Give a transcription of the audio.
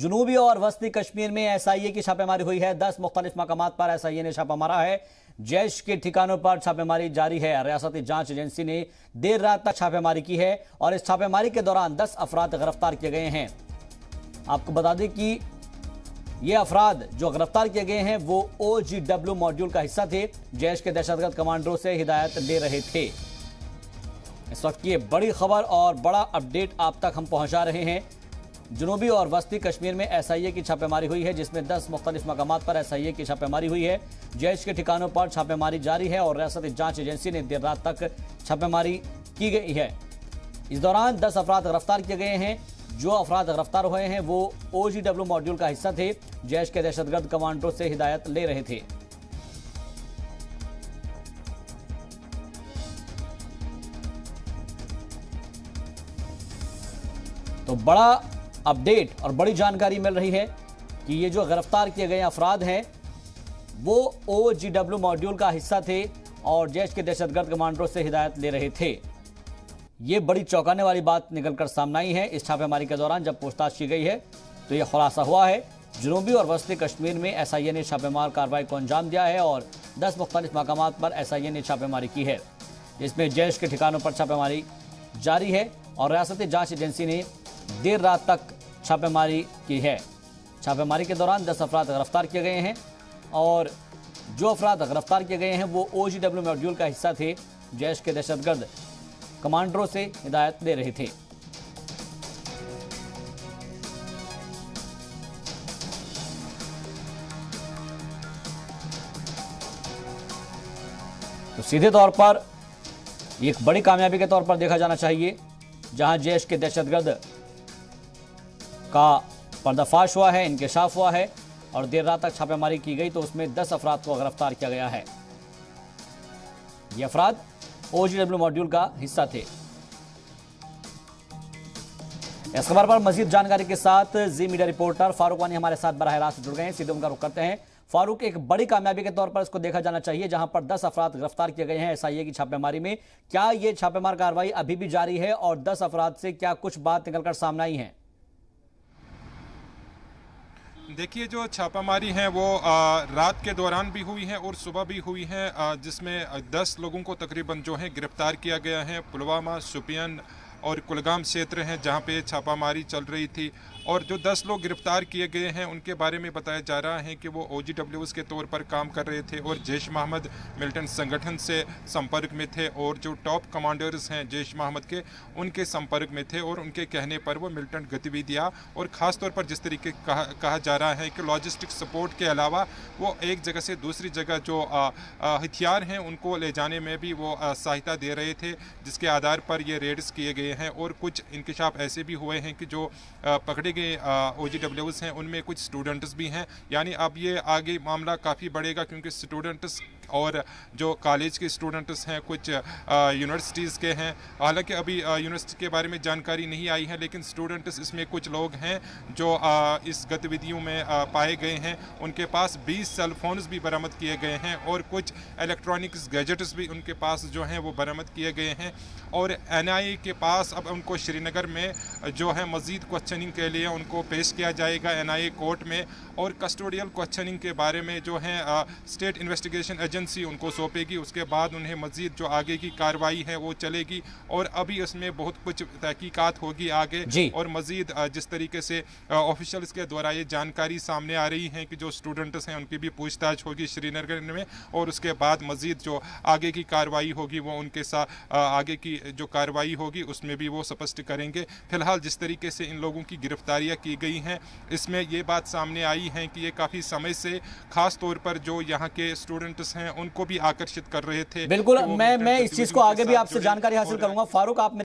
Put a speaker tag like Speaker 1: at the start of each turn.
Speaker 1: जुनूबी और वस्ती कश्मीर में एसआईए की छापेमारी हुई है। दस मुख्तलिफ़ मकाम पर एसआईए ने छापा मारा है। जैश के ठिकानों पर छापेमारी जारी है। रियासती जाँच एजेंसी ने देर रात तक छापेमारी की है और इस छापेमारी के दौरान दस अफराद गिरफ़्तार किए गए हैं। आपको बता दें कि ये अफराद जो गिरफ़्तार किए गए हैं, वो ओ जी डब्ल्यू मॉड्यूल का हिस्सा थे। जैश के दहशतगर्द कमांडरों से हिदायत ले रहे थे। इस वक्त की बड़ी खबर और बड़ा अपडेट आप तक हम पहुँचा रहे हैं। जुनूबी और वस्ती कश्मीर में एसआईए की छापेमारी हुई है, जिसमें 10 मुख्तलिफ़ मकाम पर एसआईए की छापेमारी हुई है। जैश के ठिकानों पर छापेमारी जारी है और रियासती जाँच एजेंसी ने देर रात तक छापेमारी की गई है। इस दौरान 10 अफराद गिरफ़्तार किए गए हैं। जो अफराद गिरफ़्तार हुए हैं, वो ओ जी डब्ल्यू मॉड्यूल का हिस्सा थे। जैश के दहशतगर्द कमांडरों से हिदायत ले रहे थे। तो बड़ा अपडेट और बड़ी जानकारी मिल रही है कि ये जो गिरफ़्तार किए गए अफराद हैं, वो ओ जी डब्ल्यू मॉड्यूल का हिस्सा थे और जैश के दहशतगर्द कमांडरों से हिदायत ले रहे थे। ये बड़ी चौंकाने वाली बात निकलकर सामने आई है। इस छापेमारी के दौरान जब पूछताछ की गई है तो यह खुलासा हुआ है। जनूबी और वस्ती कश्मीर में एस आई ए ने छापेमार कार्रवाई को अंजाम दिया है और दस मुख्तलिफ़ मकाम पर एस आई ए ने छापेमारी की है। इसमें जैश के ठिकानों पर छापेमारी जारी है और रियासती जाँच एजेंसी ने देर रात तक छापेमारी की है। छापेमारी के दौरान दस अफराद गिरफ़्तार किए गए हैं और जो अफराद गिरफ़्तार किए गए हैं, वो ओ जी डब्ल्यू मॉड्यूल का हिस्सा थे। जैश के दहशतगर्द कमांडरों से हिदायत दे रहे थे। तो सीधे तौर पर एक बड़ी कामयाबी के तौर पर देखा जाना चाहिए, जहाँ जैश के दहशतगर्द का पर्दाफाश हुआ है इंकशाफ हुआ है और देर रात तक छापेमारी की गई तो उसमें 10 अफराद को गिरफ़्तार किया गया है। ये अफराद ओजीडब्ल्यू मॉड्यूल का हिस्सा थे। इस खबर पर मजीद जानकारी के साथ जी मीडिया रिपोर्टर फारूक वानी हमारे साथ बरह रास्त जुड़ गए हैं। सीधे उनका रुख करते हैं। फारूक, एक बड़ी कामयाबी के तौर पर इसको देखा जाना चाहिए, जहाँ पर 10 अफराद गिरफ़्तार किए गए हैं एसआईए की छापेमारी में। क्या ये छापेमार कार्रवाई अभी भी जारी है और 10 अफराद से क्या कुछ बात निकलकर सामने आई है?
Speaker 2: देखिए जो छापामारी है वो आ, रात के दौरान भी हुई है और सुबह भी हुई है जिसमें 10 लोगों को तकरीबन जो है गिरफ़्तार किया गया है। पुलवामा शुपियन और कुलगाम क्षेत्र हैं जहाँ पे छापामारी चल रही थी। और जो 10 लोग गिरफ़्तार किए गए हैं उनके बारे में बताया जा रहा है कि वो ओ जी के तौर पर काम कर रहे थे और जैश मोहम्मद मिल्टन संगठन से संपर्क में थे और जो टॉप कमांडर्स हैं जैश मोहम्मद के उनके संपर्क में थे और उनके कहने पर वो मिल्टन गतिविधियाँ और ख़ास तौर पर जिस तरीके कहा, कहा जा रहा है कि लॉजिस्टिक सपोर्ट के अलावा वो एक जगह से दूसरी जगह जो हथियार हैं उनको ले जाने में भी वो सहायता दे रहे थे जिसके आधार पर ये रेड्स किए गए हैं और कुछ इंकशाफ ऐसे भी हुए हैं कि जो पकड़े गए ओ जी हैं, उनमें कुछ स्टूडेंट्स भी हैं। यानी अब ये आगे मामला काफ़ी बढ़ेगा क्योंकि स्टूडेंट्स और जो कॉलेज के स्टूडेंट्स हैं, कुछ यूनिवर्सिटीज़ के हैं, हालाँकि अभी यूनिवर्सिटी के बारे में जानकारी नहीं आई है, लेकिन स्टूडेंट्स इसमें कुछ लोग हैं जो इस गतिविधियों में पाए गए हैं। उनके पास 20 सेल फोन्स भी बरामद किए गए हैं और कुछ इलेक्ट्रॉनिक्स गैजेट्स भी उनके पास जो हैं, वो बरामद किए गए हैं। और एनआईए के पास अब उनको श्रीनगर में, जो है, मज़ीद क्वेश्चनिंग के लिए उनको पेश किया जाएगा एनआईए कोर्ट में। और कस्टोडियल क्वेश्चनिंग के बारे में जो है स्टेट इन्वेस्टिगेशन एजेंसी एजेंसी उनको सौंपेगी उसके बाद उन्हें मजीद जो आगे की कार्रवाई है वो चलेगी और अभी इसमें बहुत कुछ तहकीकात होगी आगे और मजीद जिस तरीके से ऑफिशल्स के द्वारा ये जानकारी सामने आ रही है कि जो स्टूडेंट्स हैं उनकी भी पूछताछ होगी श्रीनगर में और उसके बाद मजीद जो आगे की कार्रवाई होगी वो उनके साथ आगे की जो कार्रवाई होगी उसमें भी वो स्पष्ट करेंगे। फ़िलहाल जिस तरीके से इन लोगों की गिरफ्तारियाँ की गई हैं इसमें ये बात सामने आई है कि ये काफ़ी समय से ख़ास तौर पर जो यहाँ के स्टूडेंट्स हैं उनको भी आकर्षित कर रहे थे।
Speaker 1: बिल्कुल मैं मैं इस चीज़ को आगे भी आपसे जानकारी हासिल करूँगा। फारूक आप